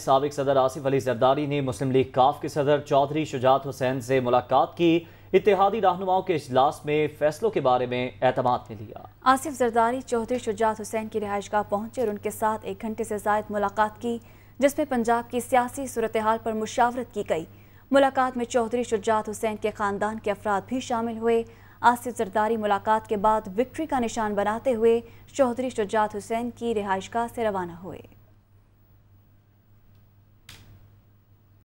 सबक सदर आसिफ अली जरदारी ने मुस्लिम लीग काफ के सदर चौधरी शुजात हुसैन से मुलाकात की। इतिहादी रहनुमाओं के अजलास में फैसलों के बारे में एतमाद में लिया। आसिफ जरदारी चौधरी शुजात हुसैन की रिहाइश गाह पहुँचे और उनके साथ एक घंटे से जायद मुलाकात की, जिसमें पंजाब की सियासी सूरत हाल पर मुशावरत की गई। मुलाकात में चौधरी शुजात हुसैन के ख़ानदान के अफराद भी शामिल हुए। आसिफ जरदारी मुलाकात के बाद विक्ट्री का निशान बनाते हुए चौधरी शुजात हुसैन की रिहाइश गाह से रवाना हुए।